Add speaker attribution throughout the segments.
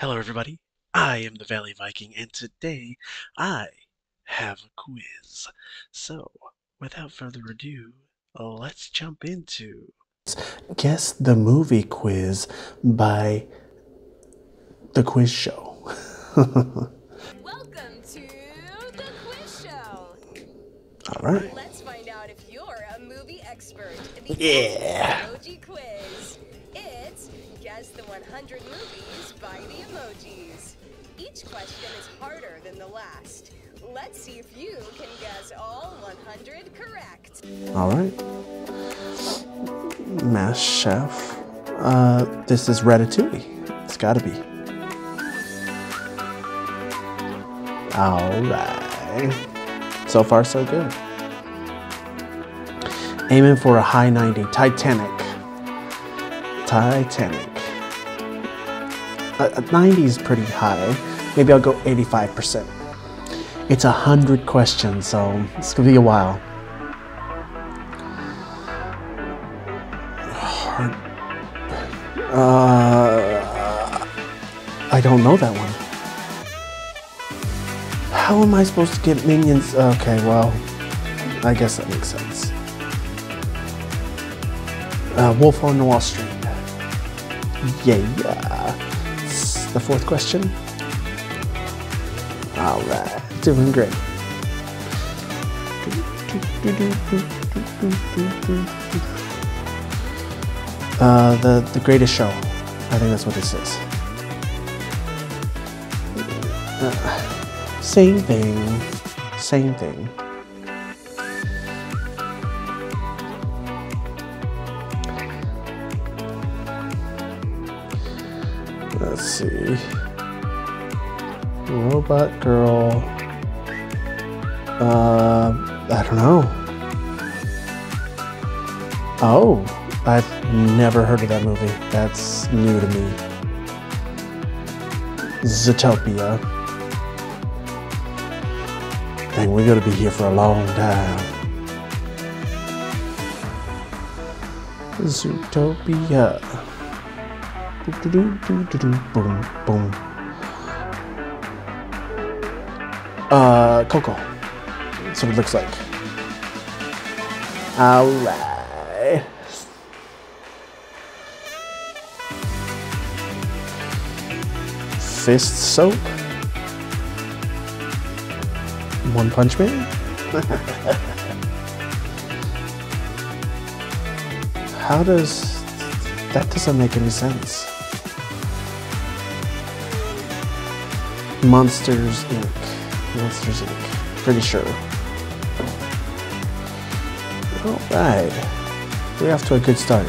Speaker 1: Hello, everybody. I am the Valley Viking, and today I have a quiz. So, without further ado, let's jump into
Speaker 2: Guess the movie quiz by the quiz show.
Speaker 3: Welcome to the quiz show.
Speaker 2: All right.
Speaker 3: Let's find out if you're a movie expert. The
Speaker 2: Yeah.
Speaker 3: Guess the 100 movies by the emojis. Each question is harder than the last. Let's see if you can guess all 100 correct.
Speaker 2: All right. Mass Chef. Uh, this is Ratatouille. It's gotta be. All right. So far, so good. Aiming for a high 90. Titanic. Titanic. Uh, uh, 90 is pretty high. Maybe I'll go 85%. It's a hundred questions, so it's gonna be a while. Hard. Uh, I don't know that one. How am I supposed to get minions? Okay, well, I guess that makes sense. Uh, Wolf on Wall Street. Yeah. The fourth question. All right, doing great. Uh, the the greatest show. I think that's what this is. Uh, same thing. Same thing. See. Robot Girl. Uh, I don't know. Oh, I've never heard of that movie. That's new to me. Zootopia. Dang, we're gonna be here for a long time. Zootopia. Boom, boom. Uh, Coco. That's what it looks like. Alright. Fist soap. One Punch Man. How does that doesn't make any sense? Monsters Inc. Monsters Inc. Pretty sure. All right, we're off to a good start.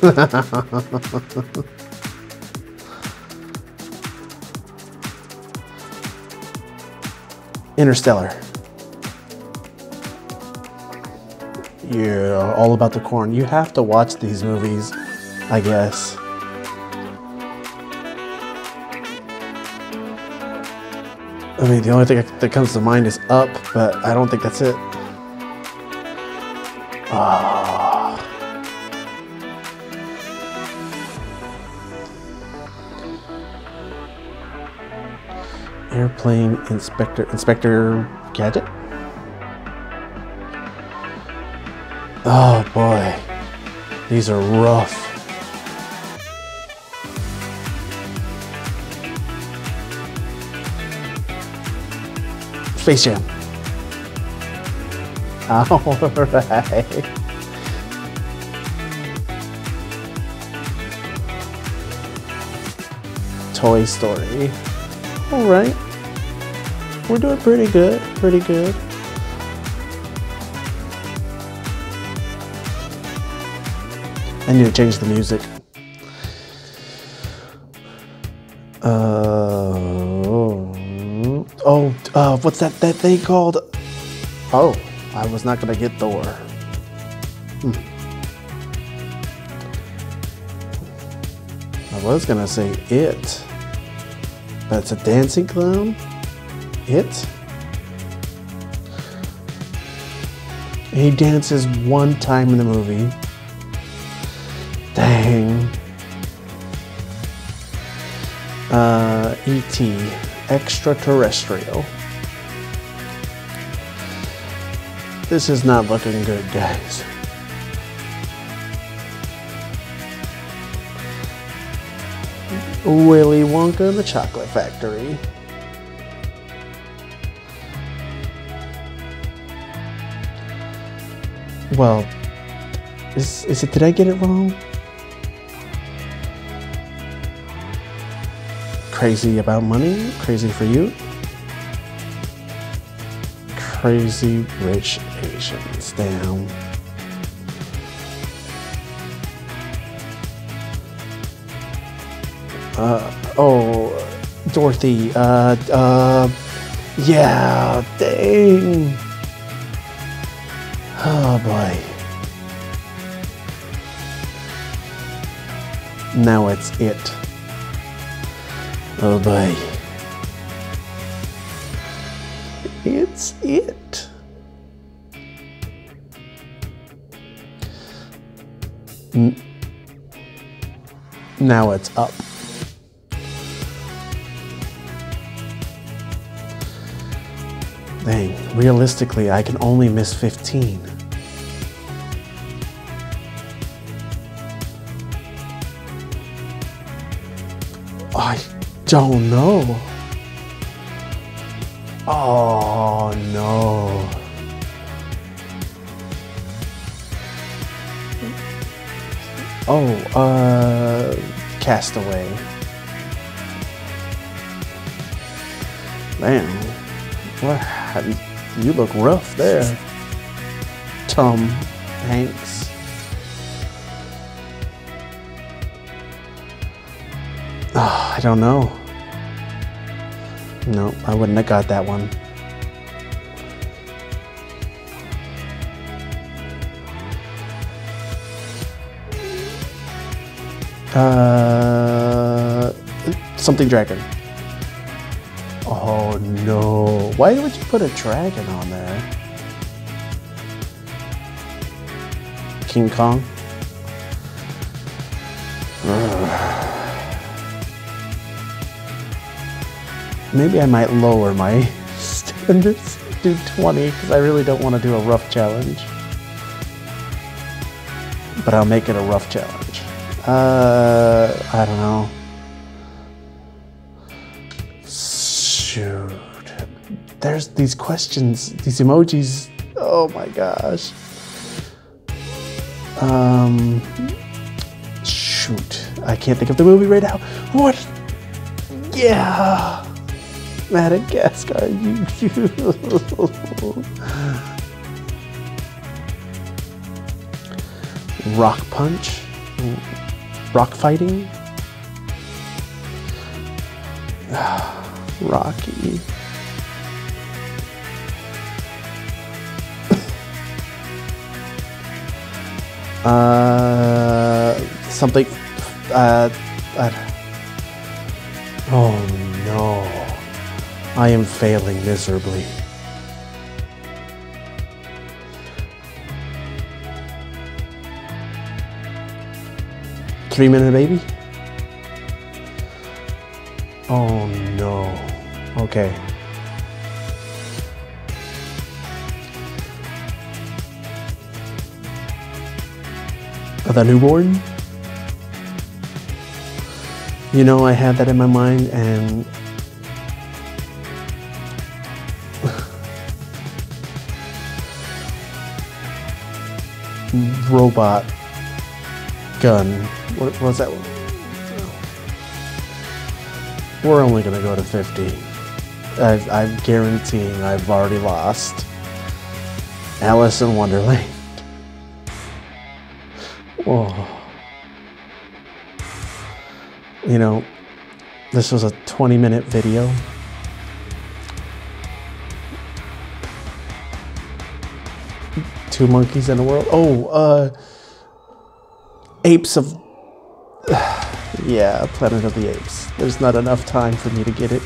Speaker 2: Interstellar. Yeah, all about the corn. You have to watch these movies, I guess. I mean, the only thing that comes to mind is Up, but I don't think that's it. Ah. Airplane Inspector Inspector Gadget. These are rough. Space Jam. All right. Toy Story. All right. We're doing pretty good. Pretty good. I need to change the music. Uh, oh, uh, what's that, that thing called? Oh, I was not gonna get Thor. Hmm. I was gonna say it, but it's a dancing clown. It. He dances one time in the movie. Dang. Uh, E.T. Extraterrestrial. This is not looking good, guys. Willy Wonka and the Chocolate Factory. Well, is, is it, did I get it wrong? Crazy about money? Crazy for you? Crazy rich Asians. Damn. Uh, oh, Dorothy. Uh, uh, yeah, dang. Oh boy. Now it's it. Oh boy. It's it. Now it's up. Dang, realistically, I can only miss 15. Don't know. Oh no. Oh, uh, Castaway. Man, what? You look rough there, Tom Hanks. Oh, I don't know. No, I wouldn't have got that one. Uh, something dragon. Oh no! Why would you put a dragon on there? King Kong. Maybe I might lower my standards, to 20, because I really don't want to do a rough challenge. But I'll make it a rough challenge. Uh, I don't know. Shoot. There's these questions, these emojis. Oh my gosh. Um, shoot. I can't think of the movie right now. What? Yeah. Madagascar, you. Rock punch, rock fighting, Rocky. uh, something. Uh, oh no. I am failing miserably. Three minute baby? Oh no. Okay. The newborn? You know, I had that in my mind and robot gun. What was that? We're only gonna go to 50. I, I'm guaranteeing I've already lost. Alice in Wonderland. Whoa. You know, this was a 20 minute video. Two monkeys in the world. Oh, uh, Apes of. yeah, Planet of the Apes. There's not enough time for me to get it.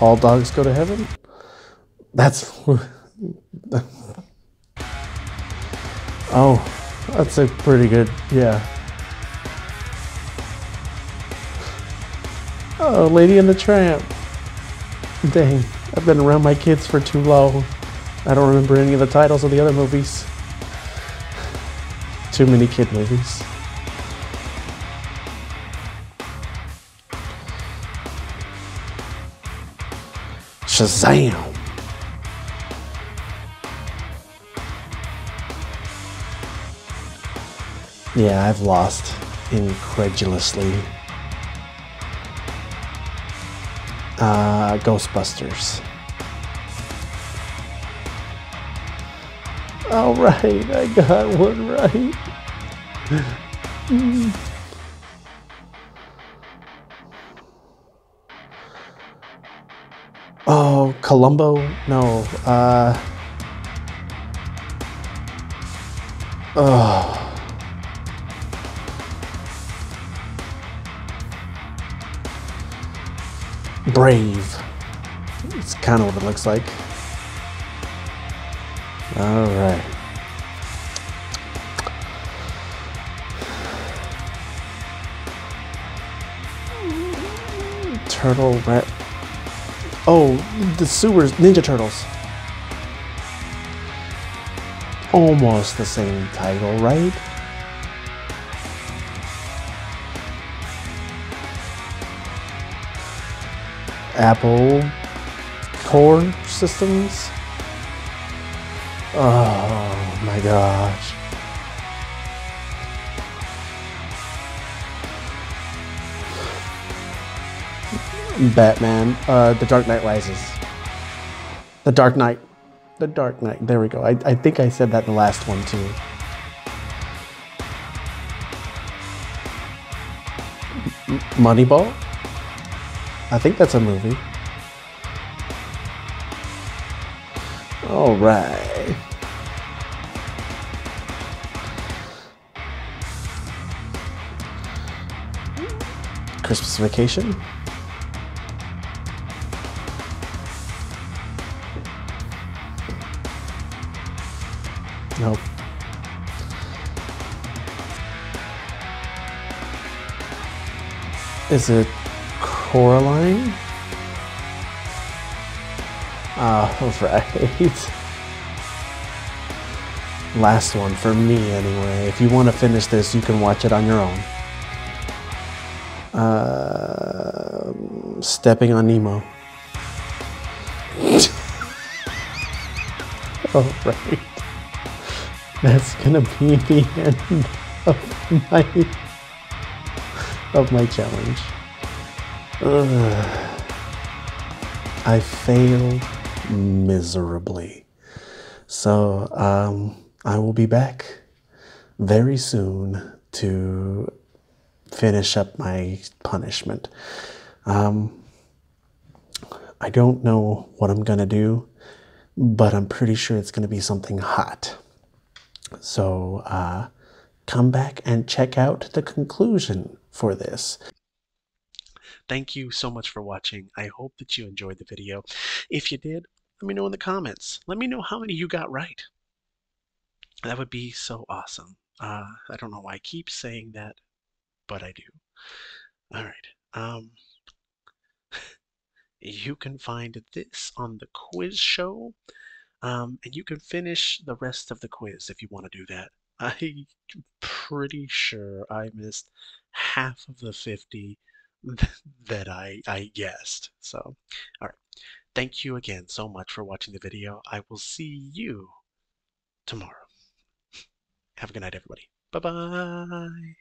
Speaker 2: All dogs go to heaven? That's. oh, that's a pretty good. Yeah. Oh, Lady and the Tramp. Dang, I've been around my kids for too long. I don't remember any of the titles of the other movies. Too many kid movies. Shazam! Yeah, I've lost incredulously. Uh, Ghostbusters. All right, I got one right. Oh, Columbo? No. Uh. Oh. Brave. It's kind of what it looks like. All right. Turtle rat. Oh, the sewers Ninja Turtles. Almost the same title, right? Apple Core Systems. Oh my gosh. Batman, uh, The Dark Knight Rises. The Dark Knight. The Dark Knight. There we go. I, I think I said that in the last one too. Moneyball? I think that's a movie. All right. Christmas Vacation. Nope. Is it Coraline? Ah, right. Last one for me, anyway. If you want to finish this, you can watch it on your own. Uh, stepping on Nemo. oh, right. That's gonna be the end of my of my challenge. Ugh. I failed miserably. So um, I will be back very soon to finish up my punishment. Um, I don't know what I'm gonna do, but I'm pretty sure it's gonna be something hot. So uh, come back and check out the conclusion for this.
Speaker 1: Thank you so much for watching. I hope that you enjoyed the video. If you did, let me know in the comments. Let me know how many you got right. That would be so awesome. Uh, I don't know why I keep saying that, but I do. All right. Um, you can find this on the quiz show, um, and you can finish the rest of the quiz if you want to do that. I'm pretty sure I missed half of the 50 that I, I guessed. So, all right. Thank you again so much for watching the video. I will see you tomorrow. Have a good night, everybody. Bye-bye.